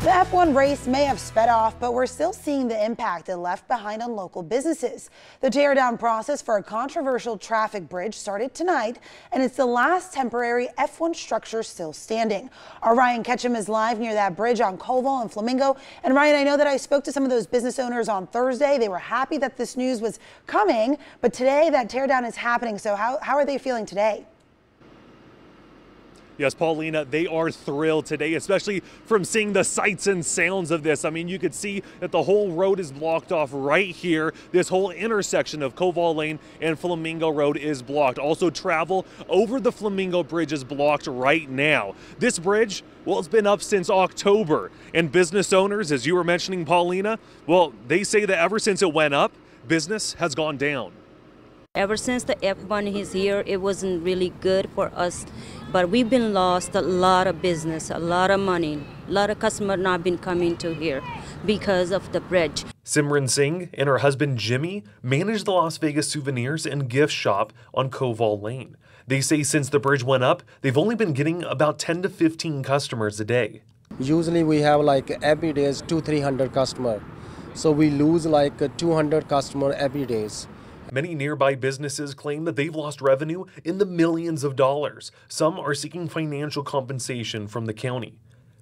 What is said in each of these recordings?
The F1 race may have sped off, but we're still seeing the impact it left behind on local businesses. The teardown process for a controversial traffic bridge started tonight, and it's the last temporary F1 structure still standing. Our Ryan Ketchum is live near that bridge on Koval and Flamingo. And Ryan, I know that I spoke to some of those business owners on Thursday. They were happy that this news was coming, but today that teardown is happening. So how, how are they feeling today? Yes, Paulina, they are thrilled today, especially from seeing the sights and sounds of this. I mean, you could see that the whole road is blocked off right here. This whole intersection of Koval Lane and Flamingo Road is blocked. Also, travel over the Flamingo Bridge is blocked right now. This bridge, well, it's been up since October. And business owners, as you were mentioning, Paulina, well, they say that ever since it went up, business has gone down. Ever since the F1 is here, it wasn't really good for us, but we've been lost a lot of business, a lot of money, a lot of customers not been coming to here because of the bridge. Simran Singh and her husband Jimmy manage the Las Vegas souvenirs and gift shop on Koval Lane. They say since the bridge went up, they've only been getting about 10 to 15 customers a day. Usually we have like every day is two, 300 customer. So we lose like 200 customer every days. Many nearby businesses claim that they've lost revenue in the millions of dollars. Some are seeking financial compensation from the county.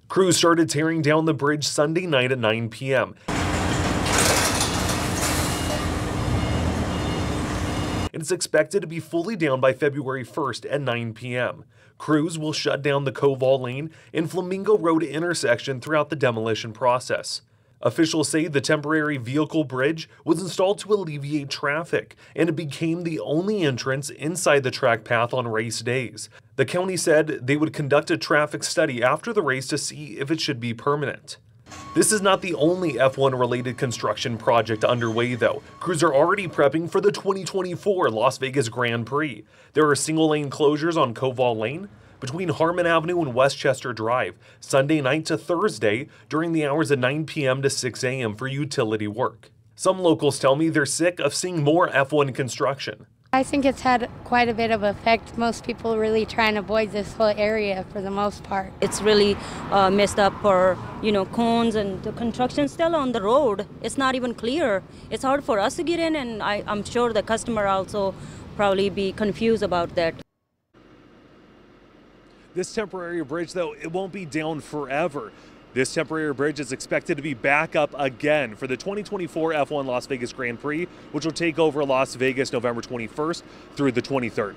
Crews started tearing down the bridge Sunday night at 9 p.m. It's expected to be fully down by February 1st at 9 p.m. Crews will shut down the Koval Lane and Flamingo Road intersection throughout the demolition process. Officials say the temporary vehicle bridge was installed to alleviate traffic, and it became the only entrance inside the track path on race days. The county said they would conduct a traffic study after the race to see if it should be permanent. This is not the only F1 related construction project underway, though. Crews are already prepping for the 2024 Las Vegas Grand Prix. There are single lane closures on Koval Lane, between Harmon Avenue and Westchester Drive, Sunday night to Thursday during the hours of 9 p.m. to 6 a.m. for utility work. Some locals tell me they're sick of seeing more F1 construction. I think it's had quite a bit of effect. Most people really try and avoid this whole area for the most part. It's really uh, messed up for, you know, cones and the construction still on the road. It's not even clear. It's hard for us to get in and I, I'm sure the customer also probably be confused about that. This temporary bridge, though, it won't be down forever. This temporary bridge is expected to be back up again for the 2024 F1 Las Vegas Grand Prix, which will take over Las Vegas November 21st through the 23rd.